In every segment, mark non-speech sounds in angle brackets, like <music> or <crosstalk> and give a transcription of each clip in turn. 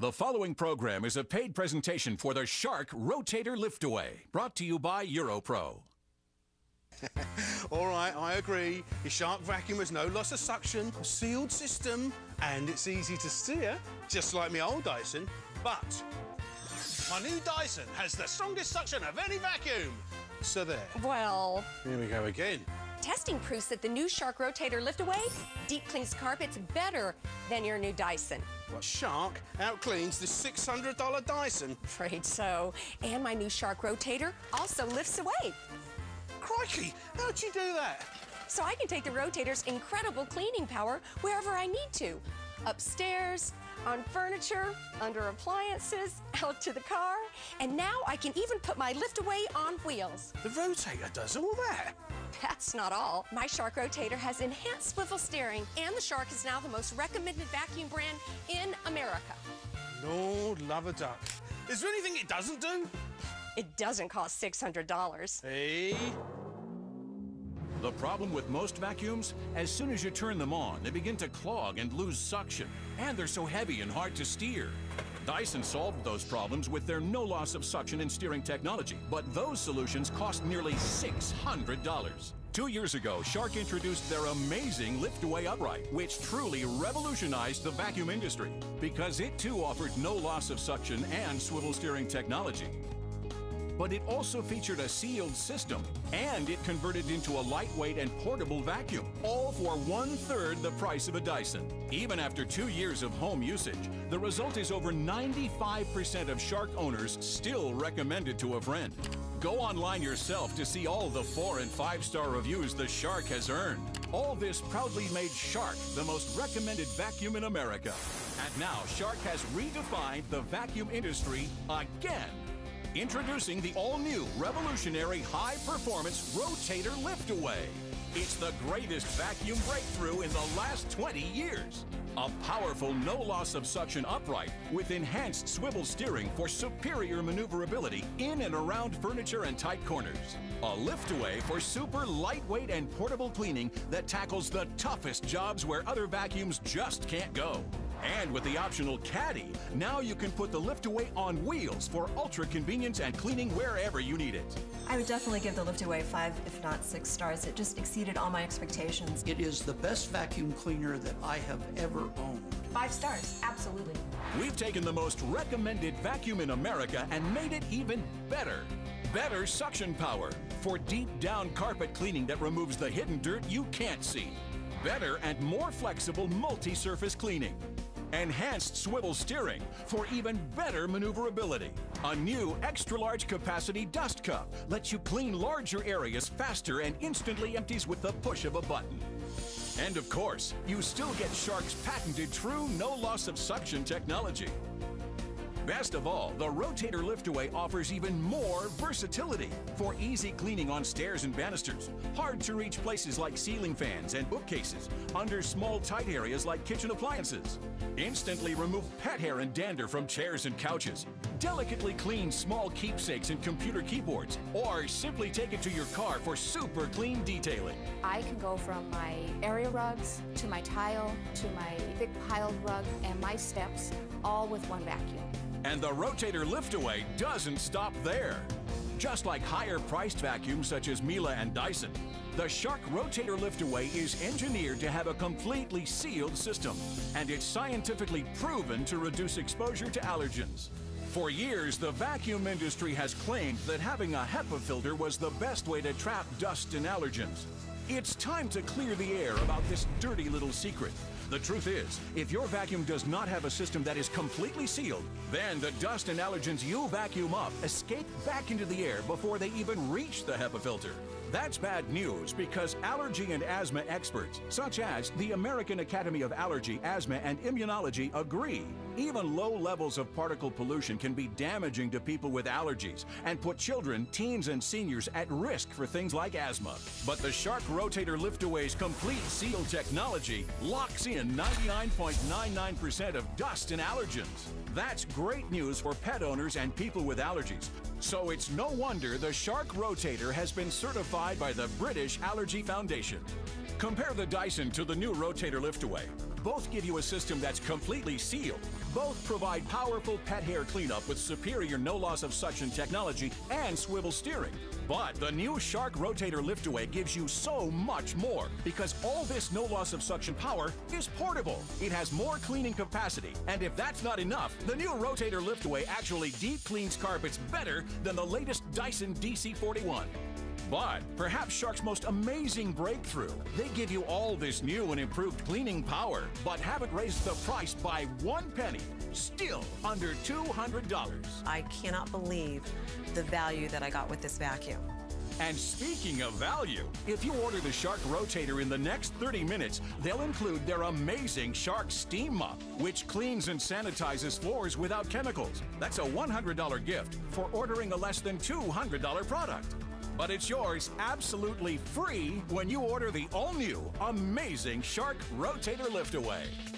The following program is a paid presentation for the Shark Rotator Liftaway, brought to you by Europro. <laughs> All right, I agree. Your Shark vacuum has no loss of suction, a sealed system, and it's easy to steer, just like my old Dyson. But my new Dyson has the strongest suction of any vacuum. So there. Well, Here we go again. Testing proves that the new Shark Rotator Liftaway deep cleans carpets better than your new Dyson. What Shark outcleans the $600 Dyson? Afraid so. And my new Shark Rotator also lifts away. Crikey, how'd you do that? So I can take the rotator's incredible cleaning power wherever I need to. Upstairs, on furniture, under appliances, <laughs> out to the car, and now I can even put my lift away on wheels. The rotator does all that. That's not all. My Shark Rotator has enhanced swivel steering, and the Shark is now the most recommended vacuum brand in America. Lord love a duck. Is there anything it doesn't do? It doesn't cost $600. Hey, The problem with most vacuums, as soon as you turn them on, they begin to clog and lose suction, and they're so heavy and hard to steer. Dyson solved those problems with their no loss of suction and steering technology, but those solutions cost nearly $600. Two years ago, Shark introduced their amazing Liftaway Upright, which truly revolutionized the vacuum industry. Because it too offered no loss of suction and swivel steering technology but it also featured a sealed system and it converted into a lightweight and portable vacuum, all for one third the price of a Dyson. Even after two years of home usage, the result is over 95% of Shark owners still recommend it to a friend. Go online yourself to see all the four and five star reviews the Shark has earned. All this proudly made Shark the most recommended vacuum in America. And now Shark has redefined the vacuum industry again. Introducing the all-new revolutionary high-performance rotator liftaway. It's the greatest vacuum breakthrough in the last 20 years. A powerful no loss of suction upright with enhanced swivel steering for superior maneuverability in and around furniture and tight corners. A liftaway for super lightweight and portable cleaning that tackles the toughest jobs where other vacuums just can't go. And with the optional caddy, now you can put the liftaway on wheels for ultra convenience and cleaning wherever you need it. I would definitely give the Liftaway five, if not six stars. It just exceeded all my expectations. It is the best vacuum cleaner that I have ever owned. Five stars, absolutely. We've taken the most recommended vacuum in America and made it even better. Better suction power for deep down carpet cleaning that removes the hidden dirt you can't see. Better and more flexible multi surface cleaning. Enhanced swivel steering for even better maneuverability. A new extra large capacity dust cup lets you clean larger areas faster and instantly empties with the push of a button. And of course, you still get Shark's patented true no loss of suction technology. Best of all, the Rotator Liftaway offers even more versatility for easy cleaning on stairs and banisters, hard to reach places like ceiling fans and bookcases, under small tight areas like kitchen appliances. Instantly remove pet hair and dander from chairs and couches. Delicately clean small keepsakes and computer keyboards, or simply take it to your car for super clean detailing. I can go from my area rugs to my tile to my thick piled rug and my steps all with one vacuum. And the Rotator Liftaway doesn't stop there. Just like higher priced vacuums such as Miele and Dyson, the Shark Rotator Liftaway is engineered to have a completely sealed system, and it's scientifically proven to reduce exposure to allergens. For years, the vacuum industry has claimed that having a HEPA filter was the best way to trap dust and allergens. It's time to clear the air about this dirty little secret. The truth is, if your vacuum does not have a system that is completely sealed, then the dust and allergens you vacuum up escape back into the air before they even reach the HEPA filter. That's bad news because allergy and asthma experts, such as the American Academy of Allergy, Asthma, and Immunology, agree. Even low levels of particle pollution can be damaging to people with allergies and put children, teens, and seniors at risk for things like asthma. But the Shark Rotator Liftaway's complete seal technology locks in 99.99% of dust and allergens. That's great news for pet owners and people with allergies. So it's no wonder the Shark Rotator has been certified by the British Allergy Foundation. Compare the Dyson to the new Rotator Liftaway. Both give you a system that's completely sealed. Both provide powerful pet hair cleanup with superior no loss of suction technology and swivel steering. But the new Shark Rotator Liftaway gives you so much more because all this no loss of suction power is portable. It has more cleaning capacity, and if that's not enough, the new Rotator Liftaway actually deep cleans carpets better than the latest Dyson DC41. But perhaps Shark's most amazing breakthrough. They give you all this new and improved cleaning power, but haven't raised the price by one penny. Still under $200. I cannot believe the value that I got with this vacuum. And speaking of value, if you order the Shark Rotator in the next 30 minutes, they'll include their amazing Shark Steam Mop, which cleans and sanitizes floors without chemicals. That's a $100 gift for ordering a less than $200 product. But it's yours absolutely free when you order the all new, amazing Shark Rotator Liftaway.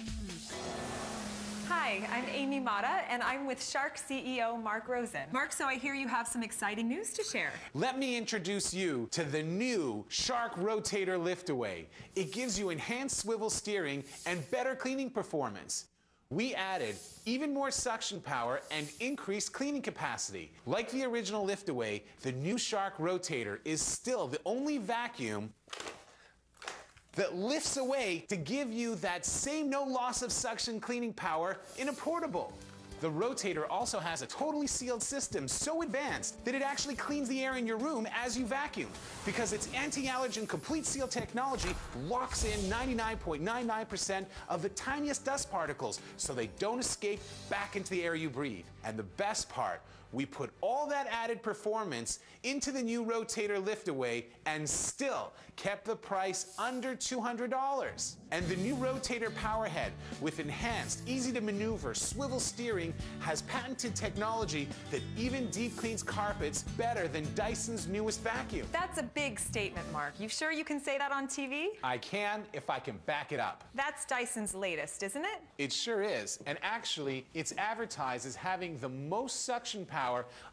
Hi, I'm Amy Mata, and I'm with Shark CEO Mark Rosen. Mark, so I hear you have some exciting news to share. Let me introduce you to the new Shark Rotator Liftaway. It gives you enhanced swivel steering and better cleaning performance. We added even more suction power and increased cleaning capacity. Like the original Liftaway, the new Shark Rotator is still the only vacuum that lifts away to give you that same no loss of suction cleaning power in a portable. The rotator also has a totally sealed system so advanced that it actually cleans the air in your room as you vacuum because its anti-allergen complete seal technology locks in 99.99% of the tiniest dust particles so they don't escape back into the air you breathe. And the best part, we put all that added performance into the new rotator liftaway and still kept the price under $200. And the new rotator powerhead with enhanced, easy to maneuver swivel steering has patented technology that even deep cleans carpets better than Dyson's newest vacuum. That's a big statement, Mark. You sure you can say that on TV? I can if I can back it up. That's Dyson's latest, isn't it? It sure is. And actually, it's advertised as having the most suction power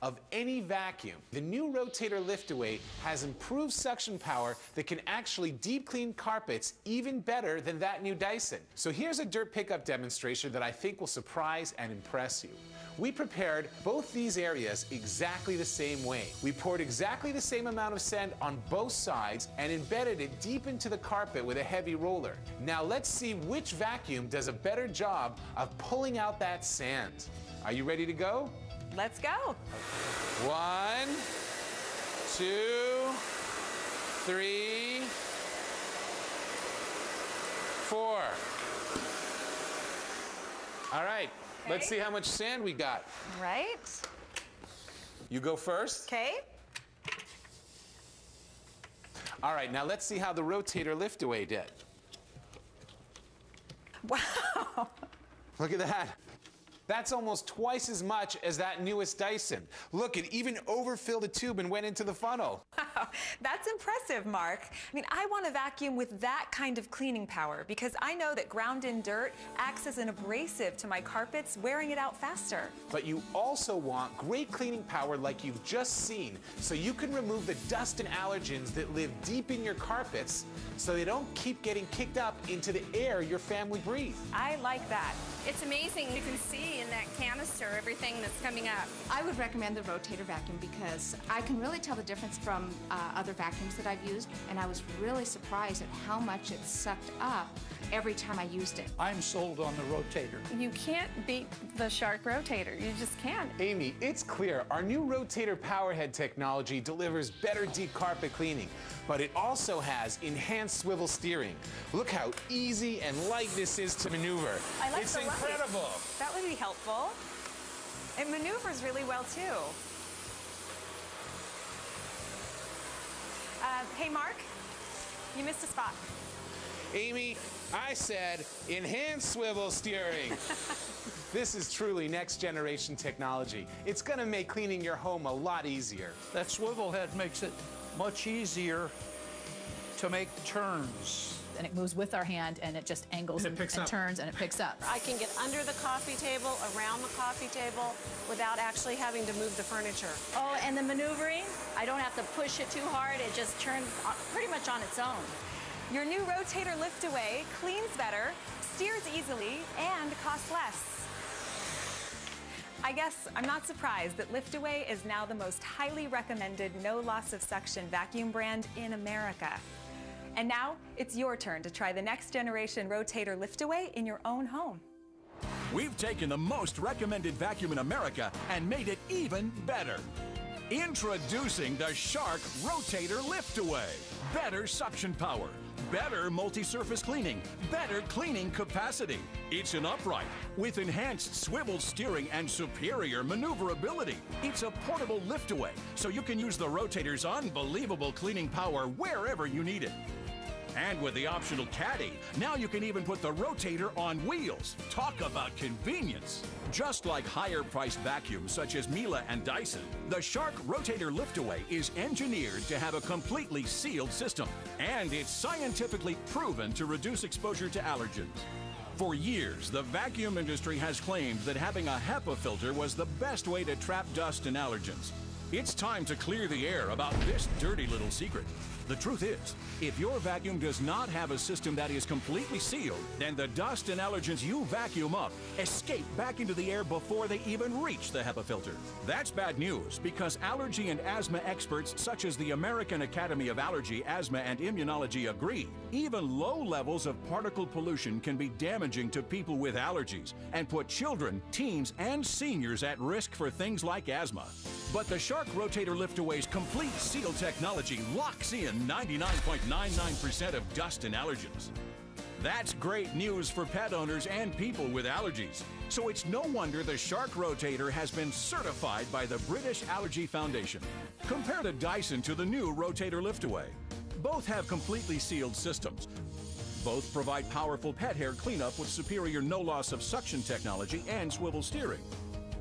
of any vacuum. The new rotator liftaway has improved suction power that can actually deep clean carpets even better than that new Dyson. So here's a dirt pickup demonstration that I think will surprise and impress you. We prepared both these areas exactly the same way. We poured exactly the same amount of sand on both sides and embedded it deep into the carpet with a heavy roller. Now let's see which vacuum does a better job of pulling out that sand. Are you ready to go? Let's go. One, two, three, four. All right, let's see how much sand we got. Right. You go first. Okay. All right, now let's see how the rotator lift away did. Wow. Look at that. That's almost twice as much as that newest Dyson. Look, it even overfilled a tube and went into the funnel. Wow, <laughs> that's impressive, Mark. I mean, I want a vacuum with that kind of cleaning power because I know that ground in dirt acts as an abrasive to my carpets, wearing it out faster. But you also want great cleaning power like you've just seen, so you can remove the dust and allergens that live deep in your carpets so they don't keep getting kicked up into the air your family breathes. I like that. It's amazing. You can see in that canister everything that's coming up. I would recommend the rotator vacuum because I can really tell the difference from uh, other vacuums that I've used, and I was really surprised at how much it sucked up every time I used it. I'm sold on the rotator. You can't beat the Shark Rotator. You just can't. Amy, it's clear our new rotator powerhead technology delivers better deep carpet cleaning, but it also has enhanced swivel steering. Look how easy and light this is to maneuver. I like it's the light. incredible. That would be helpful. It maneuvers really well too. Uh, hey, Mark, you missed a spot. Amy, I said enhanced swivel steering. <laughs> this is truly next generation technology. It's going to make cleaning your home a lot easier. That swivel head makes it much easier to make turns. and it moves with our hand and it just angles And it and, picks and up. turns and it picks up. I can get under the coffee table, around the coffee table, without actually having to move the furniture. Oh, and the maneuvering, I don't have to push it too hard. It just turns pretty much on its own. Your new rotator lift away cleans better, steers easily, and costs less. I guess I'm not surprised that Liftaway is now the most highly recommended no loss of suction vacuum brand in America. And now it's your turn to try the next generation rotator liftaway in your own home. We've taken the most recommended vacuum in America and made it even better. Introducing the Shark Rotator Liftaway. Better suction power, better multi-surface cleaning, better cleaning capacity. It's an upright with enhanced swivel steering and superior maneuverability. It's a portable liftaway, so you can use the rotator's unbelievable cleaning power wherever you need it. And with the optional caddy, now you can even put the rotator on wheels. Talk about convenience. Just like higher priced vacuums such as Miele and Dyson, the Shark Rotator Liftaway is engineered to have a completely sealed system. And it's scientifically proven to reduce exposure to allergens. For years, the vacuum industry has claimed that having a HEPA filter was the best way to trap dust and allergens. It's time to clear the air about this dirty little secret. The truth is, if your vacuum does not have a system that is completely sealed, then the dust and allergens you vacuum up escape back into the air before they even reach the HEPA filter. That's bad news because allergy and asthma experts such as the American Academy of Allergy, Asthma, and Immunology agree. Even low levels of particle pollution can be damaging to people with allergies and put children, teens, and seniors at risk for things like asthma. But the Shark Rotator Liftaway's complete seal technology locks in 99.99% of dust and allergens. That's great news for pet owners and people with allergies. So it's no wonder the Shark Rotator has been certified by the British Allergy Foundation. Compare the Dyson to the new Rotator Liftaway. Both have completely sealed systems. Both provide powerful pet hair cleanup with superior no loss of suction technology and swivel steering.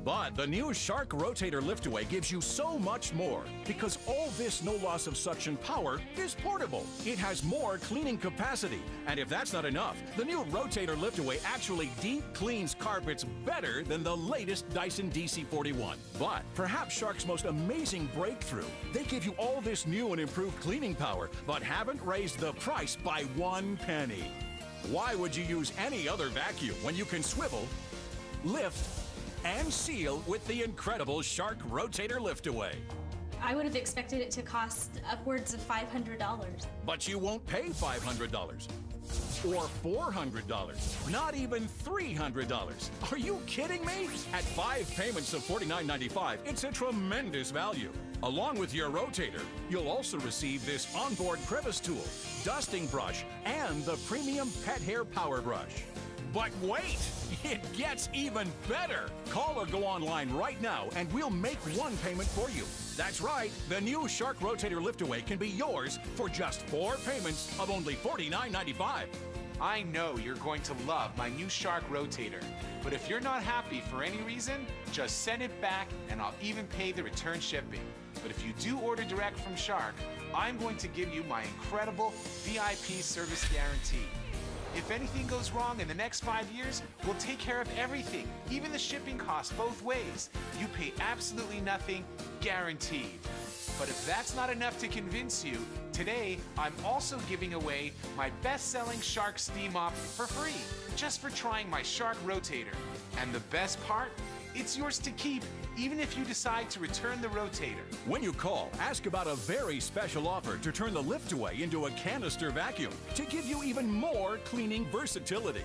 But the new Shark Rotator Liftaway gives you so much more because all this no loss of suction power is portable. It has more cleaning capacity. And if that's not enough, the new Rotator Liftaway actually deep cleans carpets better than the latest Dyson DC41. But perhaps Shark's most amazing breakthrough, they give you all this new and improved cleaning power, but haven't raised the price by one penny. Why would you use any other vacuum when you can swivel, lift, and seal with the incredible Shark Rotator Liftaway. I would have expected it to cost upwards of $500. But you won't pay $500 or $400, not even $300. Are you kidding me? At five payments of $49.95, it's a tremendous value. Along with your rotator, you'll also receive this onboard crevice tool, dusting brush, and the premium pet hair power brush. But wait, it gets even better. Call or go online right now and we'll make one payment for you. That's right, the new Shark Rotator Liftaway can be yours for just four payments of only $49.95. I know you're going to love my new Shark Rotator, but if you're not happy for any reason, just send it back and I'll even pay the return shipping. But if you do order direct from Shark, I'm going to give you my incredible VIP service guarantee. If anything goes wrong in the next five years, we'll take care of everything, even the shipping costs both ways. You pay absolutely nothing, guaranteed. But if that's not enough to convince you, today I'm also giving away my best selling Shark Steam Mop for free, just for trying my Shark Rotator. And the best part? It's yours to keep, even if you decide to return the rotator. When you call, ask about a very special offer to turn the lift away into a canister vacuum to give you even more cleaning versatility.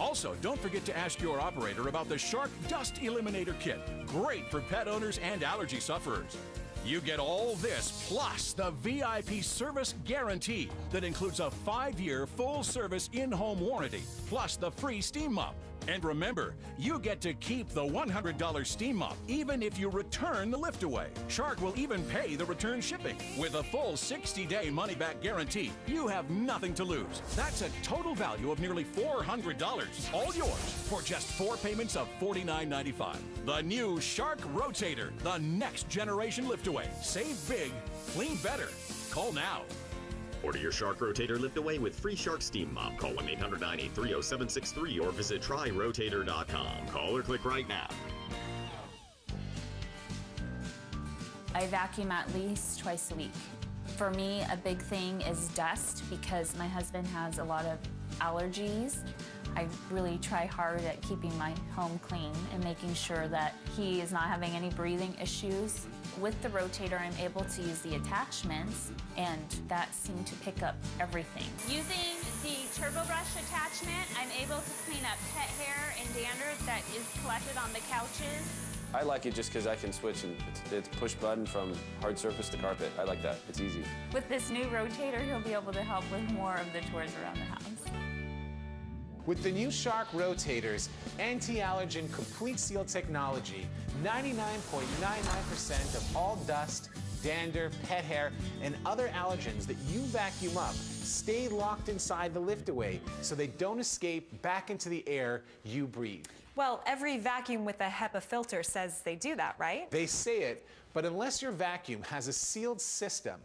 Also, don't forget to ask your operator about the Shark Dust Eliminator Kit. Great for pet owners and allergy sufferers. You get all this plus the VIP service guarantee that includes a five year full service in home warranty, plus the free steam mop. And remember, you get to keep the $100 steam mop even if you return the lift away. Shark will even pay the return shipping. With a full 60 day money back guarantee, you have nothing to lose. That's a total value of nearly $400, all yours for just four payments of $49.95. The new Shark Rotator, the next generation lift away. Save big, clean better. Call now. Order your Shark Rotator lift away with free Shark Steam Mop. Call 1 800 983 0763 or visit tryrotator.com. Call or click right now. I vacuum at least twice a week. For me, a big thing is dust because my husband has a lot of allergies. I really try hard at keeping my home clean and making sure that he is not having any breathing issues. With the rotator, I'm able to use the attachments, and that seemed to pick up everything. Using the Turbo Brush attachment, I'm able to clean up pet hair and dander that is collected on the couches. I like it just because I can switch and it's, it's push button from hard surface to carpet. I like that. It's easy. With this new rotator, he'll be able to help with more of the chores around the house. With the new Shark rotators, anti-allergen complete seal technology, 99.99% of all dust, dander, pet hair, and other allergens that you vacuum up stay locked inside the liftaway so they don't escape back into the air you breathe. Well, every vacuum with a HEPA filter says they do that, right? They say it, but unless your vacuum has a sealed system,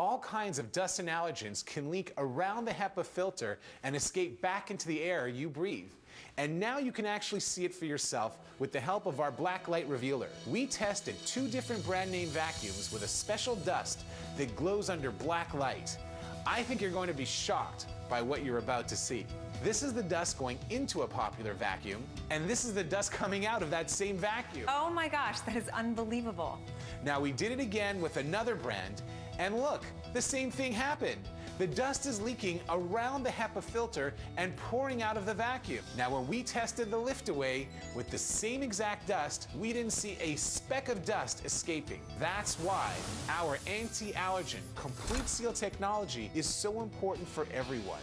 all kinds of dust and allergens can leak around the HEPA filter and escape back into the air you breathe. And now you can actually see it for yourself with the help of our black light revealer. We tested two different brand name vacuums with a special dust that glows under black light. I think you're going to be shocked by what you're about to see. This is the dust going into a popular vacuum, and this is the dust coming out of that same vacuum. Oh my gosh, that is unbelievable. Now we did it again with another brand, and look, the same thing happened. The dust is leaking around the HEPA filter and pouring out of the vacuum. Now, when we tested the liftaway with the same exact dust, we didn't see a speck of dust escaping. That's why our anti-allergen complete seal technology is so important for everyone.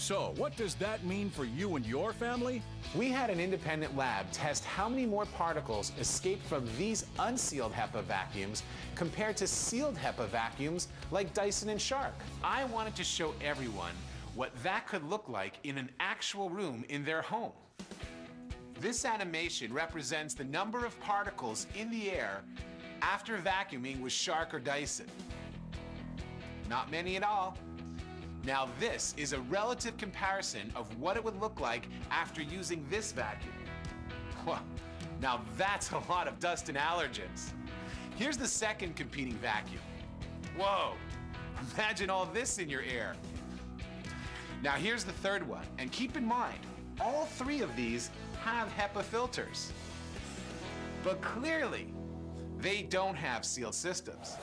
So, what does that mean for you and your family? We had an independent lab test how many more particles escape from these unsealed HEPA vacuums compared to sealed HEPA vacuums like Dyson and Shark. I wanted to show everyone what that could look like in an actual room in their home. This animation represents the number of particles in the air after vacuuming with Shark or Dyson. Not many at all. Now this is a relative comparison of what it would look like after using this vacuum. Now that's a lot of dust and allergens. Here's the second competing vacuum. Whoa, imagine all this in your air. Now here's the third one, and keep in mind, all three of these have HEPA filters. But clearly, they don't have sealed systems.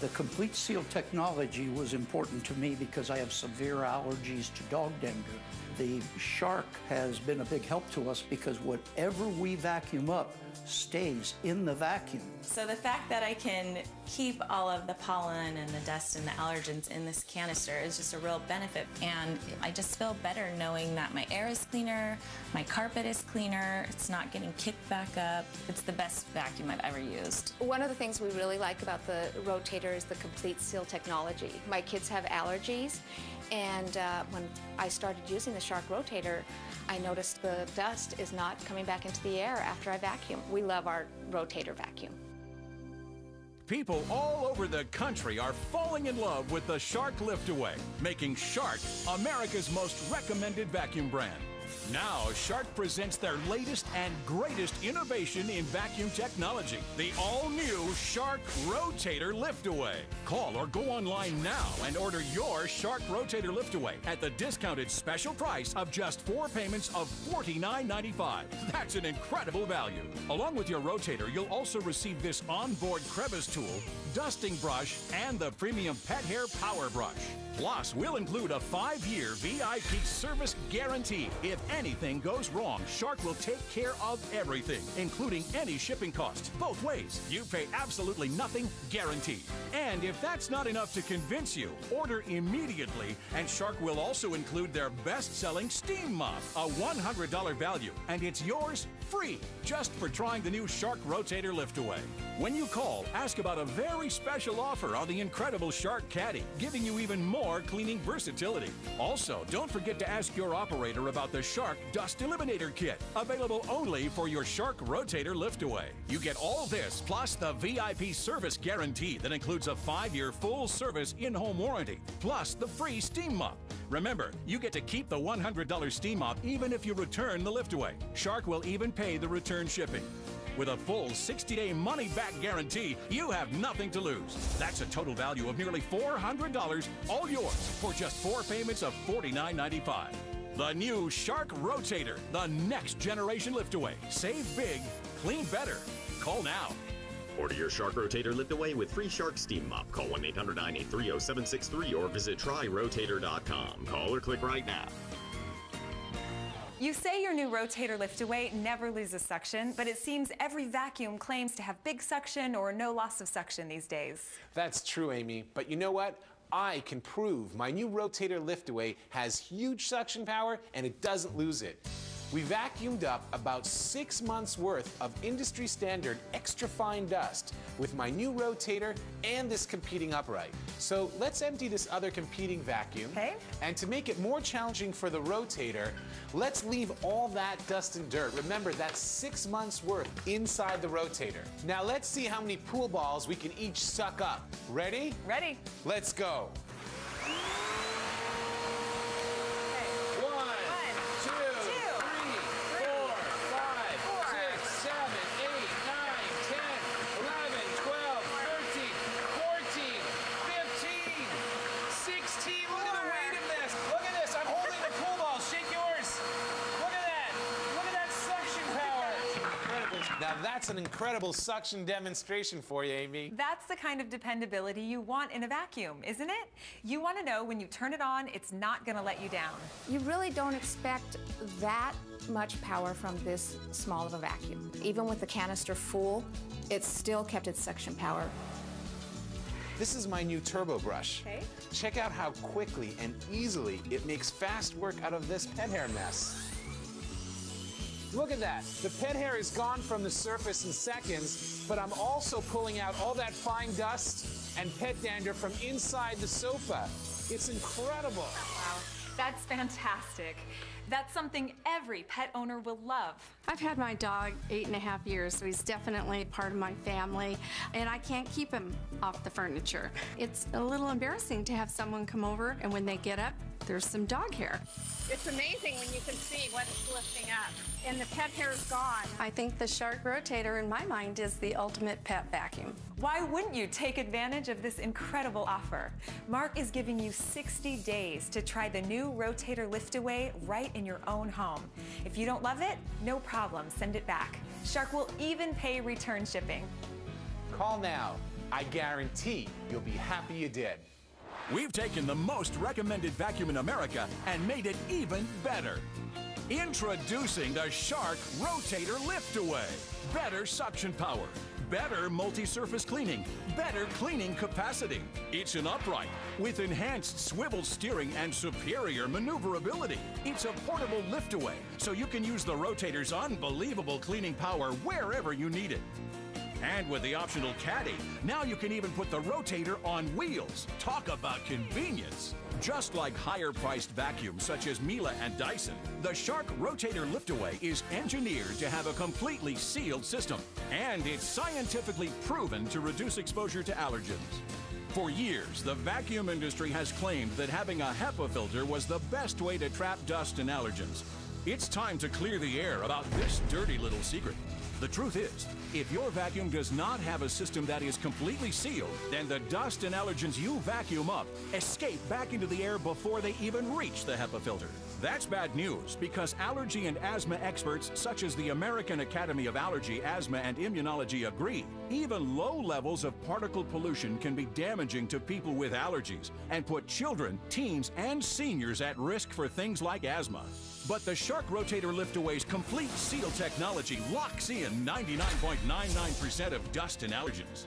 The complete seal technology was important to me because I have severe allergies to dog dander. The Shark has been a big help to us because whatever we vacuum up stays in the vacuum. So the fact that I can keep all of the pollen and the dust and the allergens in this canister is just a real benefit. And I just feel better knowing that my air is cleaner, my carpet is cleaner, it's not getting kicked back up. It's the best vacuum I've ever used. One of the things we really like about the rotator is the complete seal technology. My kids have allergies, and uh, when I started using the Shark rotator, I noticed the dust is not coming back into the air after I vacuum. We love our rotator vacuum. People all over the country are falling in love with the Shark Liftaway, making Shark America's most recommended vacuum brand. Now, Shark presents their latest and greatest innovation in vacuum technology the all new Shark Rotator Liftaway. Call or go online now and order your Shark Rotator Liftaway at the discounted special price of just four payments of $49.95. That's an incredible value. Along with your rotator, you'll also receive this onboard crevice tool, dusting brush, and the premium pet hair power brush. Plus, we'll include a five year VIP service guarantee. If anything goes wrong, Shark will take care of everything, including any shipping costs, both ways. You pay absolutely nothing, guaranteed. And if that's not enough to convince you, order immediately, and Shark will also include their best selling steam mop, a $100 value, and it's yours free just for trying the new Shark Rotator Liftaway. When you call, ask about a very special offer on the incredible Shark Caddy, giving you even more cleaning versatility. Also, don't forget to ask your operator about the Shark Dust Eliminator Kit, available only for your Shark Rotator Liftaway. You get all this plus the VIP service guarantee that includes a five year full service in home warranty, plus the free steam mop. Remember, you get to keep the $100 steam mop even if you return the liftaway. Shark will even pay the return shipping. With a full 60 day money back guarantee, you have nothing to lose. That's a total value of nearly $400, all yours, for just four payments of $49.95. The new Shark Rotator, the next generation liftaway. Save big, clean better. Call now. Order your Shark Rotator lift away with free Shark Steam Mop. Call 1 800 983 0763 or visit tryrotator.com. Call or click right now. You say your new rotator lift away never loses suction, but it seems every vacuum claims to have big suction or no loss of suction these days. That's true, Amy. But you know what? I can prove my new rotator lift away has huge suction power and it doesn't lose it. We vacuumed up about six months worth of industry standard extra fine dust with my new rotator and this competing upright. So let's empty this other competing vacuum. Okay. And to make it more challenging for the rotator, let's leave all that dust and dirt. Remember, that's six months worth inside the rotator. Now let's see how many pool balls we can each suck up. Ready? Ready. Let's go. One, two, three, four, five, six, seven, eight, nine, 10, 11, 12, 13, 14, 15, 16. Look at the weight of this. Look at this. I'm holding the pool ball. Shake yours. Look at that. Look at that suction power. Incredible. Now that's an incredible suction demonstration for you, Amy. That's the kind of dependability you want in a vacuum, isn't it? You want to know when you turn it on, it's not going to let you down. You really don't expect that much power from this small of a vacuum. Even with the canister full, it still kept its suction power. This is my new turbo brush. Okay. Check out how quickly and easily it makes fast work out of this pet hair mess. Look at that. The pet hair is gone from the surface in seconds, but I'm also pulling out all that fine dust and pet dander from inside the sofa. It's incredible. Wow, that's fantastic. That's something every pet owner will love. I've had my dog eight and a half years, so he's definitely part of my family, and I can't keep him off the furniture. It's a little embarrassing to have someone come over, and when they get up, there's some dog hair. It's amazing when you can see what it's lifting up, and the pet hair is gone. I think the Shark Rotator, in my mind, is the ultimate pet vacuum. Why wouldn't you take advantage of this incredible offer? Mark is giving you 60 days to try the new Rotator Lift Away right in your own home. If you don't love it, no problem, send it back. Shark will even pay return shipping. Call now. I guarantee you'll be happy you did. We've taken the most recommended vacuum in America and made it even better. Introducing the Shark Rotator Lift Away. Better suction power, better multi-surface cleaning, better cleaning capacity. It's an upright with enhanced swivel steering and superior maneuverability. It's a portable liftaway, so you can use the rotator's unbelievable cleaning power wherever you need it. And with the optional caddy, now you can even put the rotator on wheels. Talk about convenience. Just like higher priced vacuums such as Miele and Dyson, the Shark Rotator Liftaway is engineered to have a completely sealed system. And it's scientifically proven to reduce exposure to allergens. For years, the vacuum industry has claimed that having a HEPA filter was the best way to trap dust and allergens. It's time to clear the air about this dirty little secret. The truth is, if your vacuum does not have a system that is completely sealed, then the dust and allergens you vacuum up escape back into the air before they even reach the HEPA filter. That's bad news because allergy and asthma experts such as the American Academy of Allergy, Asthma, and Immunology agree. Even low levels of particle pollution can be damaging to people with allergies and put children, teens, and seniors at risk for things like asthma. But the Shark Rotator Liftaway's complete seal technology locks in 99.99% of dust and allergens.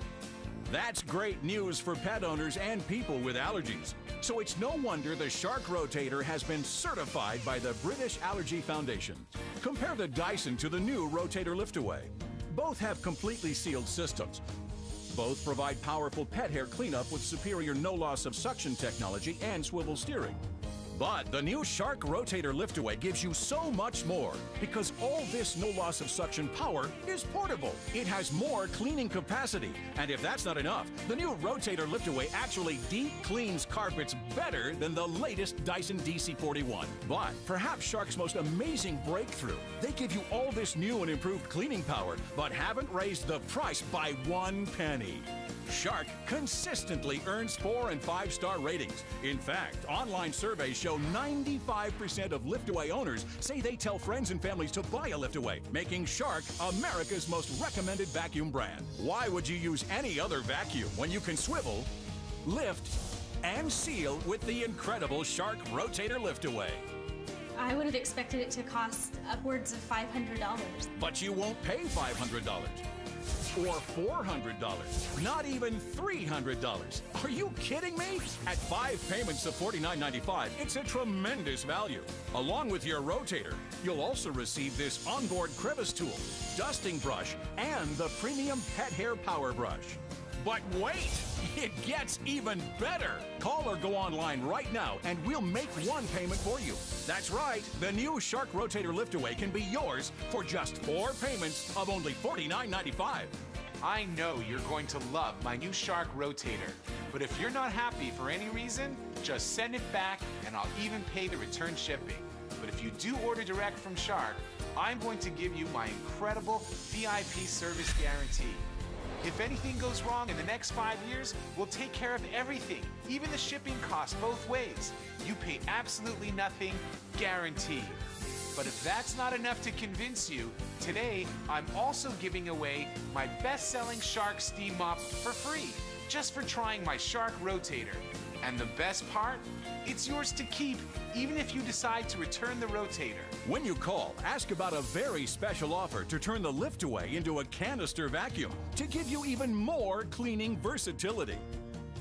That's great news for pet owners and people with allergies. So it's no wonder the Shark Rotator has been certified by the British Allergy Foundation. Compare the Dyson to the new Rotator Liftaway. Both have completely sealed systems. Both provide powerful pet hair cleanup with superior no loss of suction technology and swivel steering. But the new Shark Rotator Liftaway gives you so much more because all this no loss of suction power is portable. It has more cleaning capacity. And if that's not enough, the new Rotator Liftaway actually deep cleans carpets better than the latest Dyson DC41. But perhaps Shark's most amazing breakthrough, they give you all this new and improved cleaning power, but haven't raised the price by one penny. Shark consistently earns four and five star ratings. In fact, online surveys show 95% of Liftaway owners say they tell friends and families to buy a Liftaway, making Shark America's most recommended vacuum brand. Why would you use any other vacuum when you can swivel, lift, and seal with the incredible Shark Rotator Liftaway? I would have expected it to cost upwards of $500. But you won't pay $500 or $400, not even $300. Are you kidding me? At five payments of $49.95, it's a tremendous value. Along with your rotator, you'll also receive this onboard crevice tool, dusting brush, and the premium pet hair power brush. But wait, it gets even better. Call or go online right now and we'll make one payment for you. That's right, the new Shark Rotator Liftaway can be yours for just four payments of only $49.95. I know you're going to love my new Shark Rotator, but if you're not happy for any reason, just send it back and I'll even pay the return shipping. But if you do order direct from Shark, I'm going to give you my incredible VIP service guarantee. If anything goes wrong in the next five years, we'll take care of everything, even the shipping costs both ways. You pay absolutely nothing, guaranteed. But if that's not enough to convince you, today I'm also giving away my best selling Shark Steam Mop for free, just for trying my Shark Rotator. And the best part? It's yours to keep, even if you decide to return the rotator. When you call, ask about a very special offer to turn the liftaway into a canister vacuum to give you even more cleaning versatility.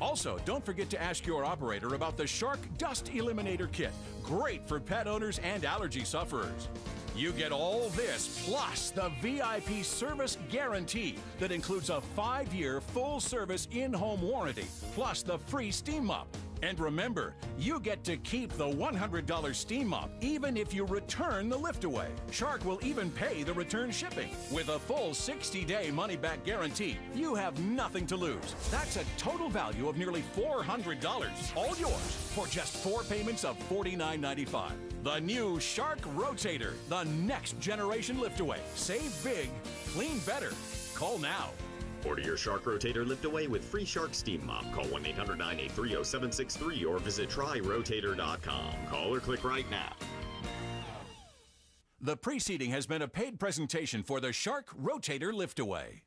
Also, don't forget to ask your operator about the Shark Dust Eliminator Kit, great for pet owners and allergy sufferers. You get all this plus the VIP service guarantee that includes a five year full service in home warranty, plus the free steam mop. And remember, you get to keep the $100 steam mop even if you return the liftaway. Shark will even pay the return shipping. With a full 60 day money back guarantee, you have nothing to lose. That's a total value of nearly $400, all yours for just four payments of $49.95. The new Shark Rotator, the next generation liftaway. Save big, clean better. Call now. Order your Shark Rotator Liftaway with free Shark Steam Mop. Call 1 800 983 0763 or visit tryrotator.com. Call or click right now. The preceding has been a paid presentation for the Shark Rotator Liftaway.